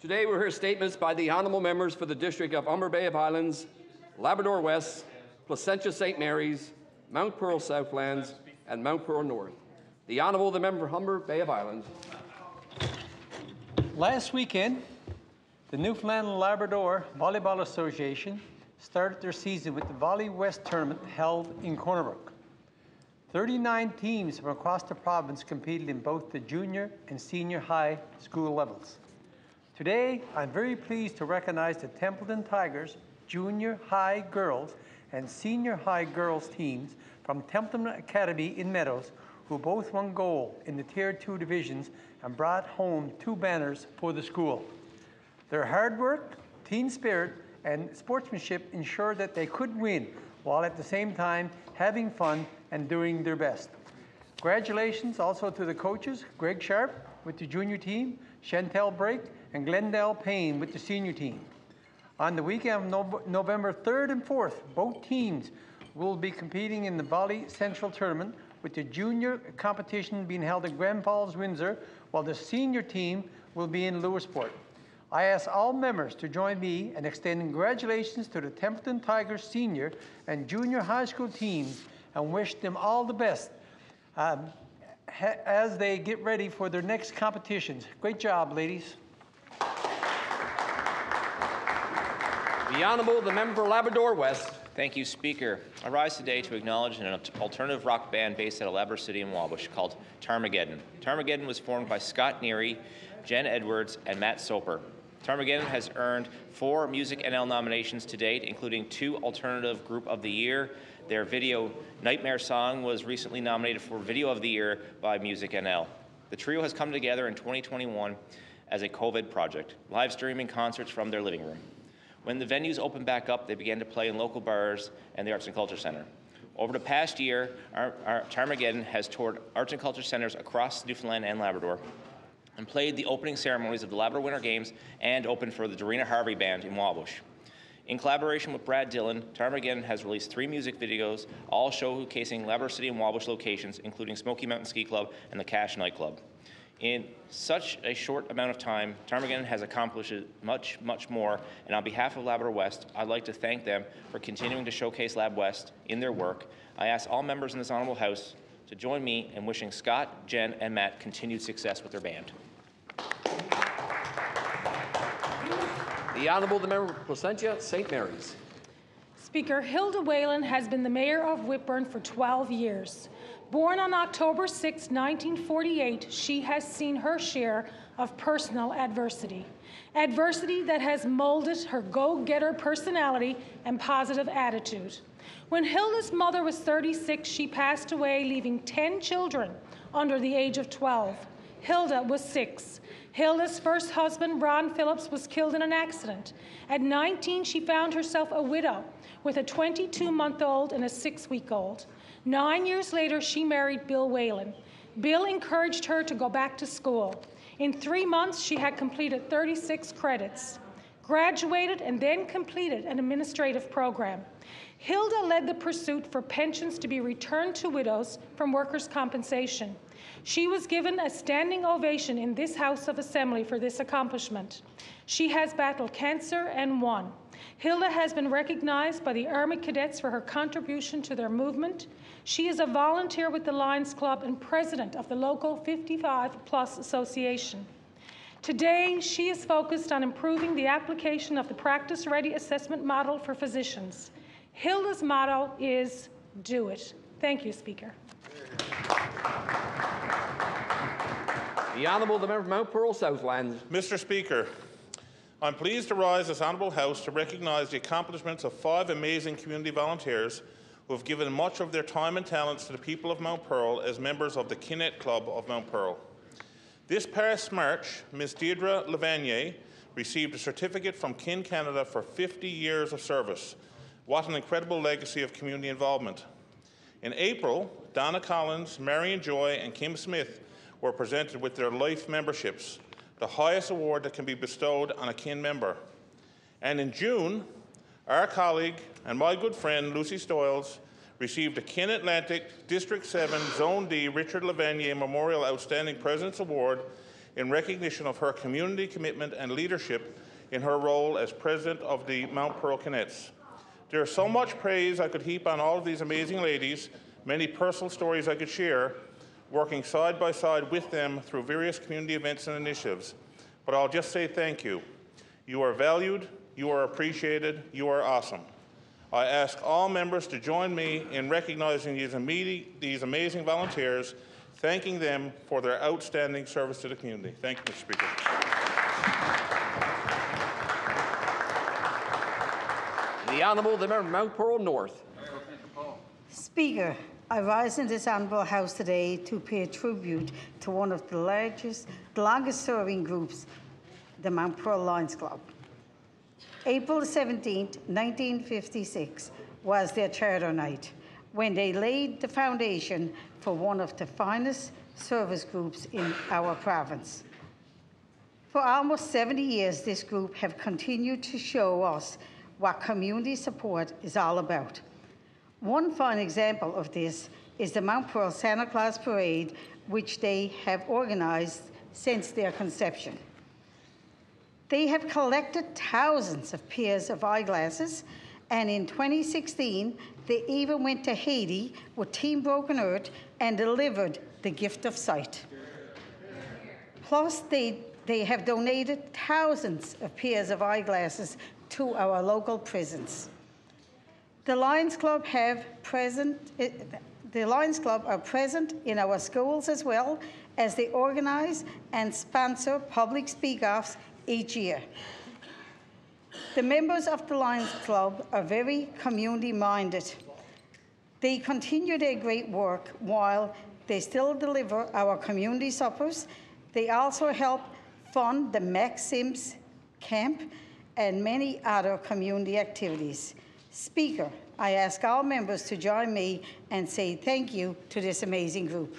Today we'll hear statements by the honourable members for the District of Humber Bay of Islands, Labrador West, Placentia St. Mary's, Mount Pearl Southlands, and Mount Pearl North. The Honourable the member for Humber Bay of Islands. Last weekend, the Newfoundland and Labrador Volleyball Association started their season with the Volley West tournament held in Corner Brook. 39 teams from across the province competed in both the junior and senior high school levels. Today, I'm very pleased to recognize the Templeton Tigers junior high girls and senior high girls teams from Templeton Academy in Meadows who both won gold in the Tier 2 divisions and brought home two banners for the school. Their hard work, team spirit, and sportsmanship ensured that they could win while at the same time having fun and doing their best. Congratulations also to the coaches, Greg Sharp with the junior team, Chantel Brake, and Glendale Payne with the senior team. On the weekend of November 3rd and 4th, both teams will be competing in the Volley Central Tournament with the junior competition being held at Grand Falls, Windsor, while the senior team will be in Lewisport. I ask all members to join me in extending congratulations to the Templeton Tigers senior and junior high school teams and wish them all the best um, as they get ready for their next competitions. Great job, ladies. The Honourable the member for Labrador West. Thank you, Speaker. I rise today to acknowledge an alternative rock band based out of Labrador City in Wabush called Tarmageddon. Tarmageddon was formed by Scott Neary, Jen Edwards, and Matt Soper. Tarmageddon has earned four Music NL nominations to date, including two Alternative Group of the Year. Their video Nightmare Song was recently nominated for Video of the Year by Music NL. The trio has come together in 2021 as a COVID project, live streaming concerts from their living room. When the venues opened back up, they began to play in local bars and the Arts and Culture Center. Over the past year, our, our Tarmageddon has toured arts and culture centers across Newfoundland and Labrador and played the opening ceremonies of the Labrador Winter Games and opened for the Dorina Harvey Band in Wabush. In collaboration with Brad Dillon, Tarmageddon has released three music videos, all showcasing Labrador City and Wabush locations, including Smoky Mountain Ski Club and the Cash nightclub. In such a short amount of time, Tarmageddon has accomplished much, much more, and on behalf of Labrador West, I'd like to thank them for continuing to showcase Lab West in their work. I ask all members in this Honourable House to join me in wishing Scott, Jen, and Matt continued success with their band. The Honourable the member for Placentia St. Mary's. Speaker Hilda Whalen has been the mayor of Whitbourne for 12 years. Born on October 6, 1948, she has seen her share of personal adversity. Adversity that has molded her go getter personality and positive attitude. When Hilda's mother was 36, she passed away, leaving 10 children under the age of 12. Hilda was six. Hilda's first husband, Ron Phillips, was killed in an accident. At 19, she found herself a widow with a 22 month old and a six week old. Nine years later, she married Bill Whalen. Bill encouraged her to go back to school. In three months, she had completed 36 credits, graduated, and then completed an administrative program. Hilda led the pursuit for pensions to be returned to widows from workers' compensation. She was given a standing ovation in this House of Assembly for this accomplishment. She has battled cancer and won. Hilda has been recognized by the Army Cadets for her contribution to their movement. She is a volunteer with the Lions Club and president of the local 55 Plus Association. Today, she is focused on improving the application of the Practice Ready Assessment Model for physicians. Hilda's motto is do it. Thank you, Speaker. The Honourable the member for Mount Pearl Southlands. Mr Speaker, I'm pleased to rise this Honourable House to recognise the accomplishments of five amazing community volunteers who have given much of their time and talents to the people of Mount Pearl as members of the Kinette Club of Mount Pearl. This past March, Ms. Deirdre Lavanier received a certificate from Kin Canada for 50 years of service. What an incredible legacy of community involvement. In April, Donna Collins, Marion Joy, and Kim Smith were presented with their life memberships the highest award that can be bestowed on a kin member. And in June, our colleague and my good friend Lucy Stoyles received a Kin Atlantic District 7 Zone D Richard Lavanier Memorial Outstanding President's Award in recognition of her community commitment and leadership in her role as president of the Mount Pearl Cadets. There is so much praise I could heap on all of these amazing ladies, many personal stories I could share, working side by side with them through various community events and initiatives. But I'll just say thank you. You are valued, you are appreciated, you are awesome. I ask all members to join me in recognizing these, these amazing volunteers, thanking them for their outstanding service to the community. Thank you, Mr. Speaker. The Honourable the Member Pearl North. Speaker, I rise in this honourable House today to pay tribute to one of the largest, longest serving groups, the Mount Pearl Lions Club. April 17, 1956 was their charter night when they laid the foundation for one of the finest service groups in our province. For almost 70 years, this group have continued to show us what community support is all about. One fine example of this is the Mount Pearl Santa Claus Parade, which they have organized since their conception. They have collected thousands of pairs of eyeglasses, and in 2016, they even went to Haiti with Team Broken Earth and delivered the gift of sight. Plus, they, they have donated thousands of pairs of eyeglasses to our local prisons. The Lions Club have present, eh, the Lions Club are present in our schools as well as they organize and sponsor public speak-offs each year. The members of the Lions Club are very community-minded. They continue their great work while they still deliver our community suppers. They also help fund the Max Simms Camp and many other community activities. Speaker, I ask all members to join me and say thank you to this amazing group.